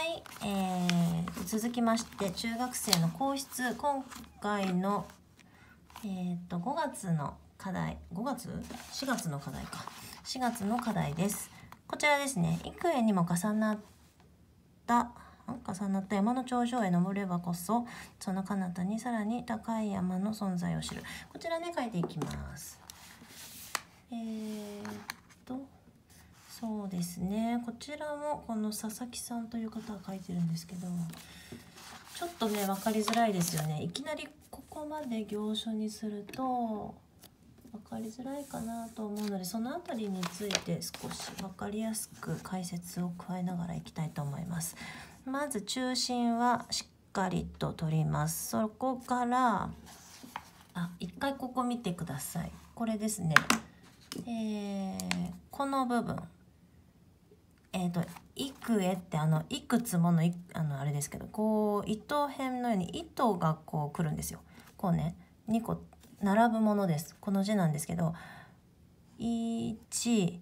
はい、えー、続きまして中学生の皇室今回のえー、と5月の課題5月 ?4 月の課題か。4月の課題です。こちらですね。幾重にも重なった重なった山の頂上へ登ればこそその彼方にさらに高い山の存在を知る。こちらね書いていきますえー、っとそうですね。こちらもこの佐々木さんという方が書いてるんですけどちょっとね分かりづらいですよね。いきなりここまで行書にすると分かりづらいかなと思うのでその辺りについて少し分かりやすく解説を加えながらいきたいと思います。まず中心はしっかりと取ります。そこからあ一回ここ見てください。これですね。えー、この部分。えっ、ー、と幾重ってあのいくつものいあのあれですけどこう糸辺のように糸がこう来るんですよ。こうね2個並ぶものです。この字なんですけど12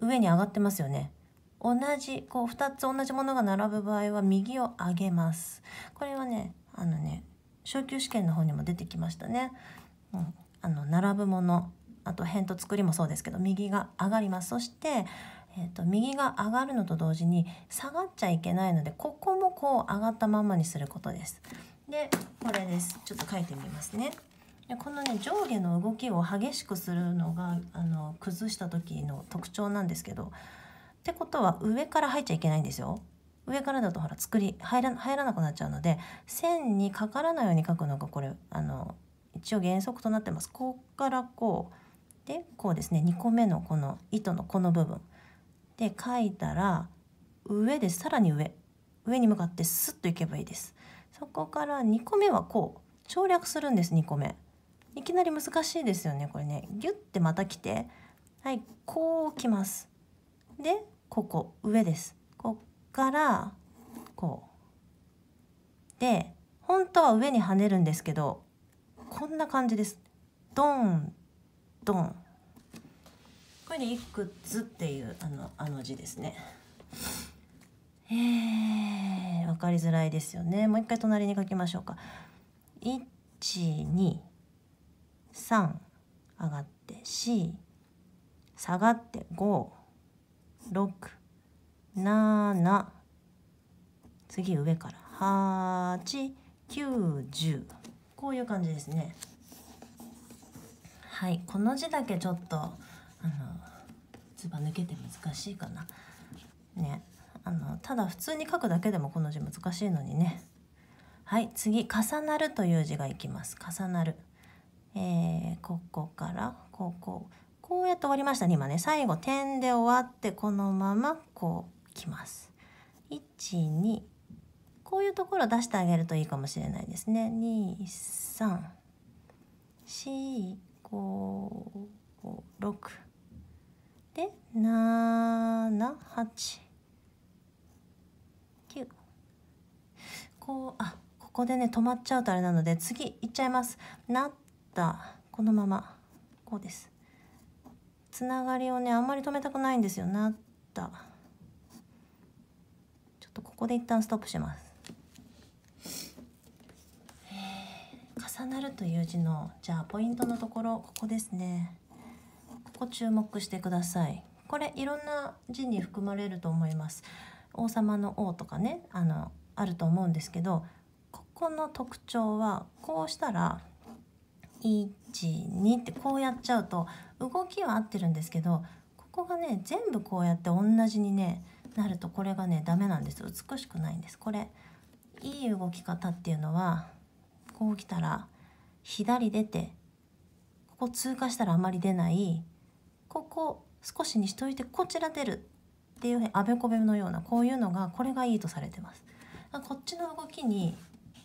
上に上がってますよね。同じこう2つ同じものが並ぶ場合は右を上げます。これはねあのね昇級試験の方にも出てきましたね、うん、あの並ぶものあと辺と作りもそうですけど右が上がります。そしてえーと、右が上がるのと同時に下がっちゃいけないのでここもこう上がったままにすることです。でこれですちょっと書いてみますね。でこのね上下の動きを激しくするのがあの崩した時の特徴なんですけどってことは上から入っちゃいけないんですよ。上からだとほら作り入ら入らなくなっちゃうので線にかからないように書くのがこれあの一応原則となってます。こっからこうでこうですね2個目のこの糸のこの部分で書いたら上でさらに上。上に向かってスッといけばいいです。そこから2個目はこう。省略するんです2個目。いきなり難しいですよねこれね。ギュッてまた来てはいこう来ます。でここ上です。こっからこう。で本当は上に跳ねるんですけどこんな感じです。ドンドン。これでいくつっていうあのあの字ですね。えー、分かりづらいですよね。もう一回隣に書きましょうか。123上がって4下がって567次上から890こういう感じですね。はいこの字だけちょっとあのずば抜けて難しいかな。ね。あのただ普通に書くだけでもこの字難しいのにね。はい次重なるという字がいきます。重なる。えー、ここからここ。こうやって終わりましたね今ね。最後点で終わってこのままこうきます。12こういうところ出してあげるといいかもしれないですね。23 4 5 6で789こうあここでね止まっちゃうとあれなので次いっちゃいます。なった。このまま。こうです。つながりをねあんまり止めたくないんですよ。なった。ちょっとここで一旦ストップします。重なるという字のじゃあポイントのところここですね。こ注目してください。これいろんな字に含まれると思います。王様の王とかねあのあると思うんですけどここの特徴はこうしたら12ってこうやっちゃうと動きは合ってるんですけどここがね全部こうやって同じにねなるとこれがねダメなんです美しくないんです。これいい動き方っていうのはこう来たら左出てここ通過したらあまり出ないここ少しにしといてこちら出るっていうあべこべのようなこういうのがこれがいいとされてます。こっちの動きに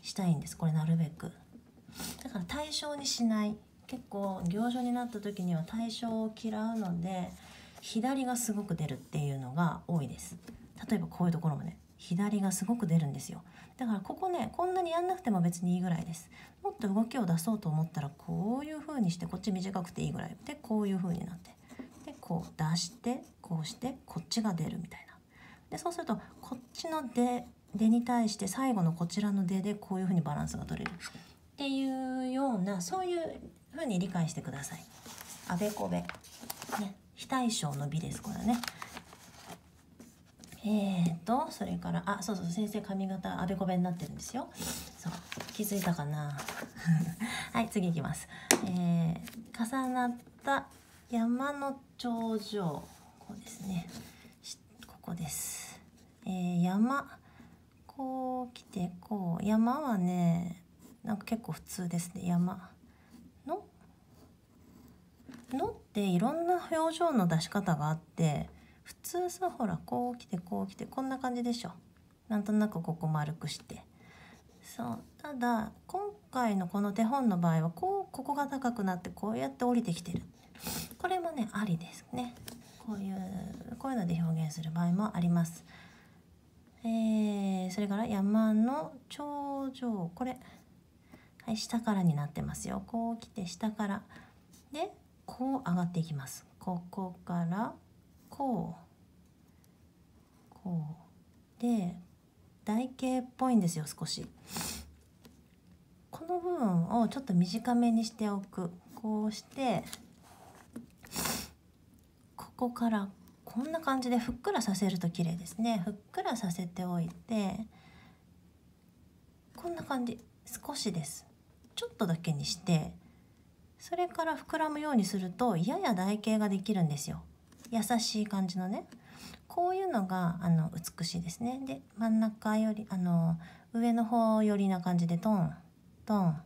したいんです。これなるべく。だから対象にしない。結構行書になった時には対象を嫌うので左がすごく出るっていうのが多いです。例えばこういうところもね。左がすごく出るんですよ。だからここねこんなにやんなくても別にいいぐらいです。もっと動きを出そうと思ったらこういう風にしてこっち短くていいぐらいでこういう風になって。こう出してこうしてこっちが出るみたいなでそうするとこっちの出出に対して最後のこちらの出でこういうふうにバランスが取れるっていうようなそういうふうに理解してください。あべこべ、ね、非対称の美ですこれね。えーとそれからあそうそう先生髪型あべこべになってるんですよ。そう気づいたかな はい次いきます。えー、重なった山の頂上。こうですね。ここです。えー、山。こう来てこう。山はねなんか結構普通ですね。山。ののっていろんな表情の出し方があって普通さほらこう来てこう来てこんな感じでしょ。なんとなくここ丸くして。そう。ただ今回のこの手本の場合はこうここが高くなってこうやって降りてきてる。これもねありですね。こういうこういうので表現する場合もあります。えー、それから山の頂上。これ、はい、下からになってますよ。こう来て下から。でこう上がっていきます。ここからこう。こう。で台形っぽいんですよ少し。この部分をちょっと短めにしておく。こうしてこからこんな感じでふっくらさせると綺麗ですね。ふっくらさせておいてこんな感じ少しです。ちょっとだけにしてそれから膨らむようにするとやや台形ができるんですよ。優しい感じのね。こういうのがあの美しいですね。で真ん中よりあの上の方寄りな感じでトントン。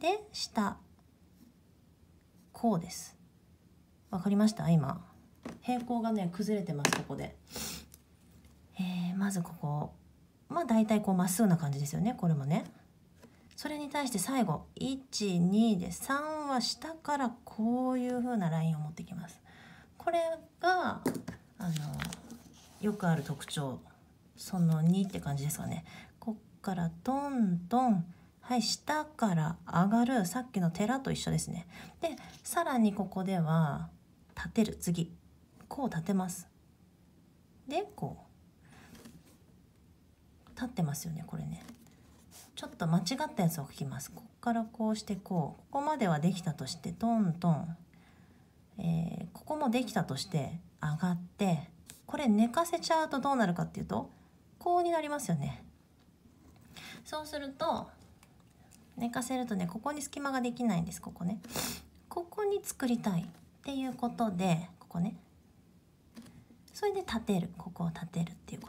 で下。こうです。わかりました？今。平行がね崩れてますここで、えー、まずここ。まあ大体こうまっすぐな感じですよねこれもね。それに対して最後12で3は下からこういう風なラインを持ってきます。これがあのよくある特徴。その2って感じですかね。こっからトントン。はい下から上がる。さっきの寺と一緒ですね。でさらにここでは立てる。次。こう立てます。でこう。立ってますよねこれね。ちょっと間違ったやつを書きます。ここからこうしてこう。ここまではできたとしてトントン、えー、ここもできたとして上がって。これ寝かせちゃうとどうなるかっていうとこうになりますよね。そうすると寝かせるとねここに隙間ができないんですここね。ここに作りたいっていうことでここね。それで立てる。ここを立てるっていうこ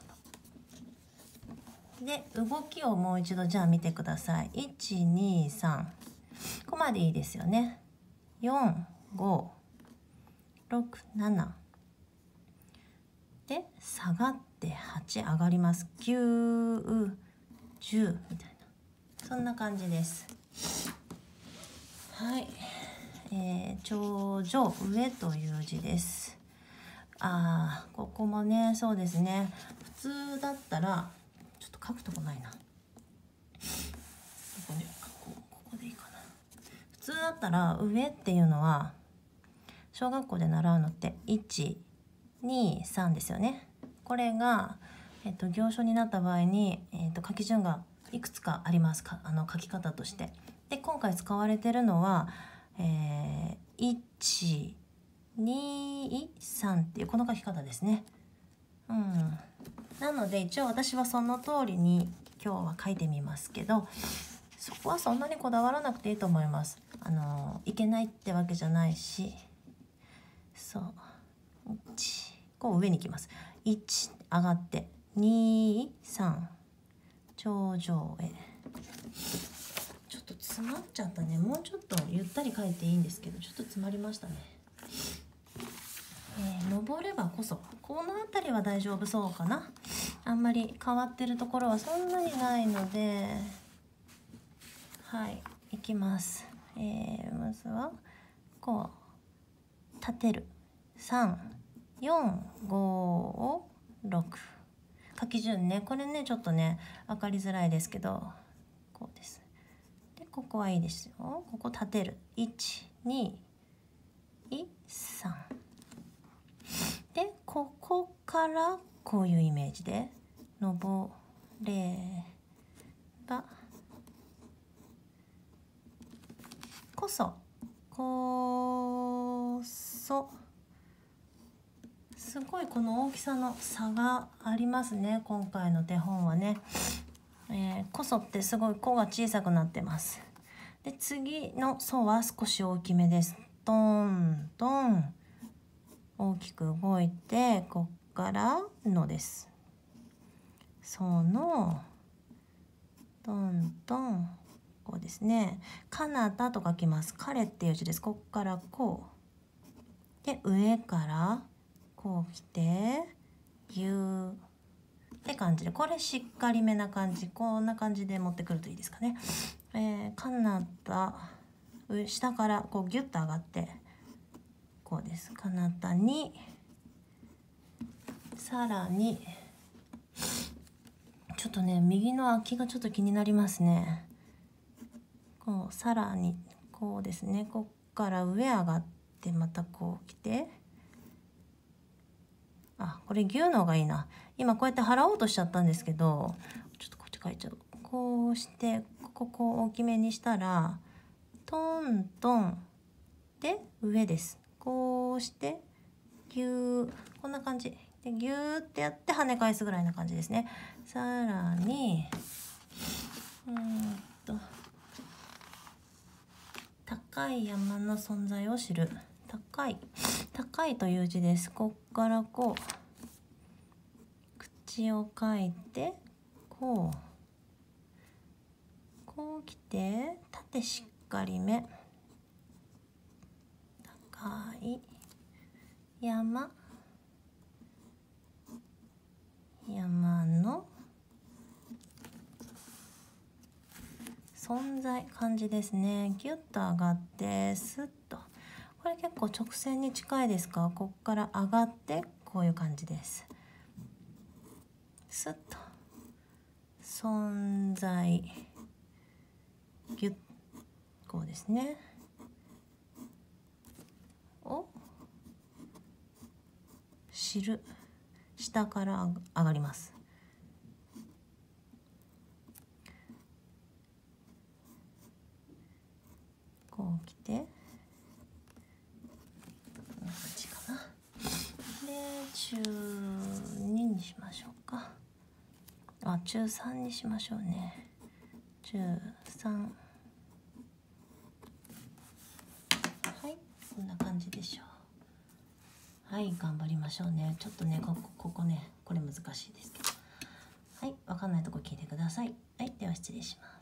と。で動きをもう一度じゃあ見てください。123ここまでいいですよね。4567で下がって8上がります。910みたいな。そんな感じです。はい。えー、頂上上という字です。あーここもねそうですね。普通だったらちょっと書くとこないな。ここでこここでいいかな。普通だったら上っていうのは小学校で習うのって123ですよね。これが、えっと、行書になった場合に、えっと、書き順がいくつかあります。かあの書き方として。で今回使われてるのは、えー、1 23っていうこの書き方ですね。うん、なので一応私はその通りに今日は書いてみますけどそこはそんなにこだわらなくていいと思います。あのいけないってわけじゃないしそう1こう上に行きます。1上がって23頂上へちょっと詰まっちゃったねもうちょっとゆったり書いていいんですけどちょっと詰まりましたね。えー、登ればこそ。この辺りは大丈夫そうかな。あんまり変わってるところはそんなにないので。はい。いきます、えー、まずはこう立てる。345を6書き順ね。これねちょっとね分かりづらいですけど。こうです。でここはいいですよ。ここ立てる。123でここからこういうイメージで登ればこそこそすごいこの大きさの差がありますね今回の手本はね、えー、こそってすごい「こ」が小さくなってます。で次の「そ」は少し大きめです。トントン。大きく動いてこっから「の」です。そのトントンこうですね「かなた」と書きます「彼」っていう字です。こっからこう。で上からこう来てぎゅーって感じでこれしっかりめな感じこんな感じで持ってくるといいですかね。えー、かなた下からこうギュッと上がってこうです。かなたにさらにちょっとね右の空きがちょっと気になりますね。こうさらにこうですね。こっから上上がってまたこう来て。あこれ牛のがいいな。今こうやって払おうとしちゃったんですけどちょっとこっち書いちゃう。こうしてここ大きめにしたらトントンで上です。こうしてぎゅーこんな感じ。でぎゅーってやって跳ね返すぐらいな感じですね。さらにうんと高い山の存在を知る。高い高いという字です。こっからこう口を書いてこうこう来て縦しっかりめ。高い。山。山の存在感じですね。ギュッと上がってスッと。これ結構直線に近いですか？こっから上がってこういう感じです。スッと。存在。ギュッ。こうですねをる下から上がります。こう来て。中2にしましょうか。あ中3にしましょうね。中3はいこんな感じでしょう。はい頑張りましょうね。ちょっとねここここねこれ難しいですけど。はいわかんないとこ聞いてください。はいでは失礼します。